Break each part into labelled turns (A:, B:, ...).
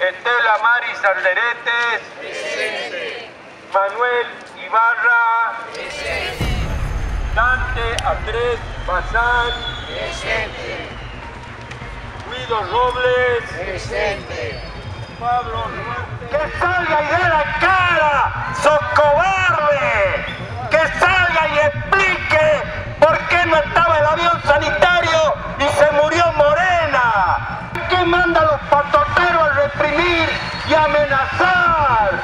A: Estela Maris Alderetes. Manuel Ibarra. Dante Andrés Bazán. Guido Robles. Pablo
B: ¡Que salga y dé la cara! ¡Sos y?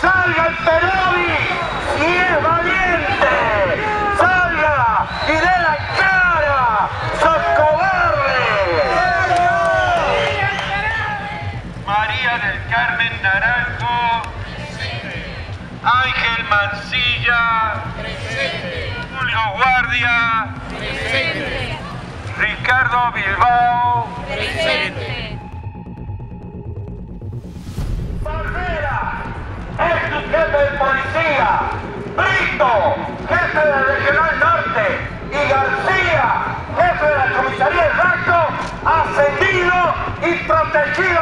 B: ¡Salga el Perovi! ¡Si es valiente! ¡Salga y dé la cara! ¡Sos cobarde!
A: María del Carmen Naranjo. Ángel Mancilla. Julio Guardia. Ricardo Bilbao.
B: Barrera,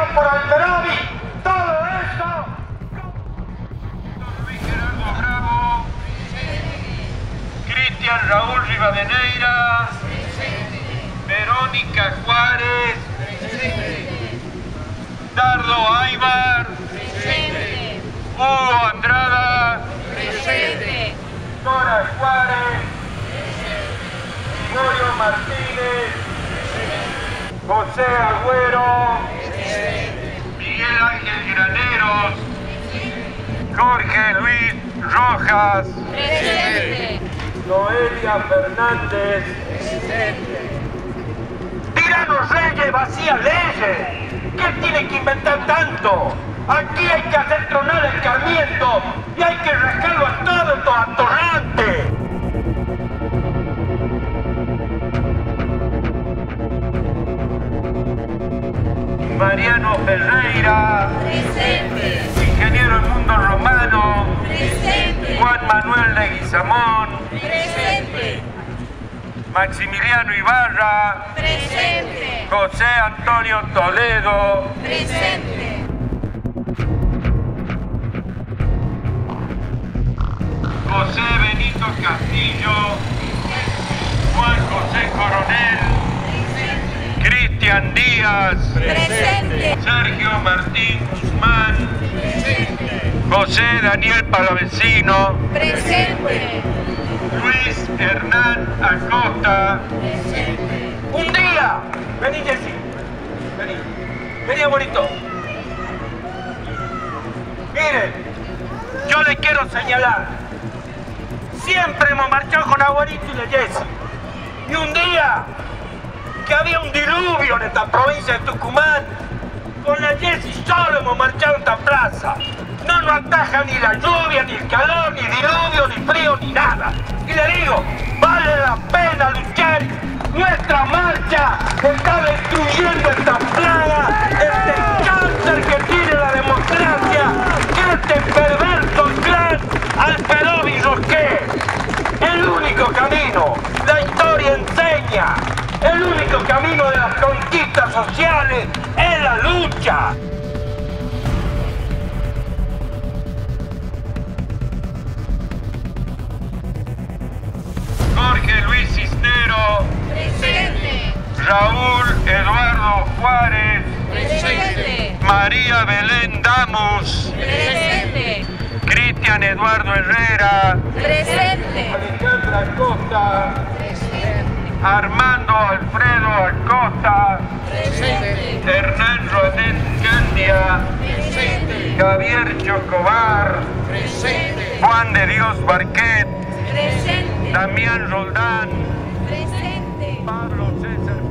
B: por Alperovi. Todo esto
A: Luis Gerardo Bravo. Cristian Raúl Rivadeneira. Verónica Juárez. Dardo Aybar. Hugo Andrada. Dora Juárez. Gregorio Martínez. José Agüero. Miguel Ángel Graneros. Jorge Luis Rojas. Noelia Fernández.
B: Tiranos reyes, vacías leyes. ¿Qué tiene que inventar tanto? Aquí hay que hacer tronar el carmiento y hay que rascarlo a todo estos atorrantes.
A: Ferreira. Ingeniero del Mundo Romano. Juan Manuel Leguizamón. Maximiliano Ibarra. José Antonio Toledo. José Benito Castillo. Juan José Coronel. Cristian Díaz. Sergio Martín Guzmán. José Daniel Palavecino. Luis Hernán Acosta.
B: Un día, vení Jessy, vení, vení abuelito. Miren, yo les quiero señalar, siempre hemos marchado con abuelito y la Jessy. Y un día, que había un diluvio en esta provincia de Tucumán, con la Jessy solo hemos marchado en esta plaza. No nos ataja ni la lluvia, ni el calor, ni diluvio, ni frío, ni nada. Y le digo, vale la pena luchar. Nuestra marcha está destruyendo esta plaga, este cáncer que tiene la democracia, este perverso clan Alperovi Rosqué. El único camino, la historia enseña, el único camino de las conquistas sociales es la lucha.
A: Jorge Luis Cisnero. Raúl Eduardo Juárez. María Belén Damus. Cristian Eduardo Herrera. Alejandra Costa. Armando Alfredo Acosta. Hernán Rodén Candia. Javier Chocobar. Juan de Dios Barquet. Damián Roldán. Pablo César.